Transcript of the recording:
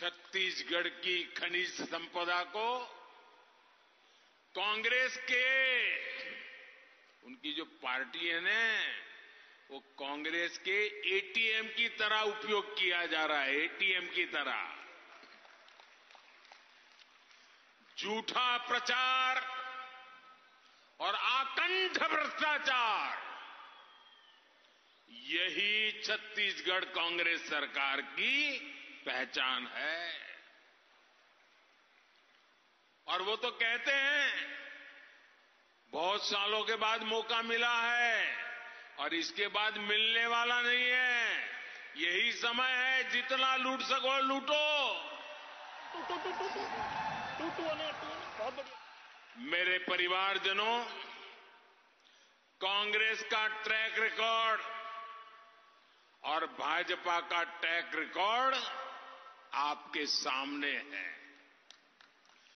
छत्तीसगढ़ की खनिज संपदा को कांग्रेस के, उनकी जो पार्टी है ना वो कांग्रेस के एटीएम की तरह उपयोग किया जा रहा है, एटीएम की तरह। झूठा प्रचार और आकंठ भ्रष्टाचार, यही छत्तीसगढ़ कांग्रेस सरकार की पहचान है। और वो तो कहते हैं, बहुत सालों के बाद मौका मिला है और इसके बाद मिलने वाला नहीं है। यही समय है जितना लूट सको, लूटो। मेरे परिवारजनों, कांग्रेस का ट्रैक रिकॉर्ड और भाजपा का ट्रैक रिकॉर्ड आपके सामने है।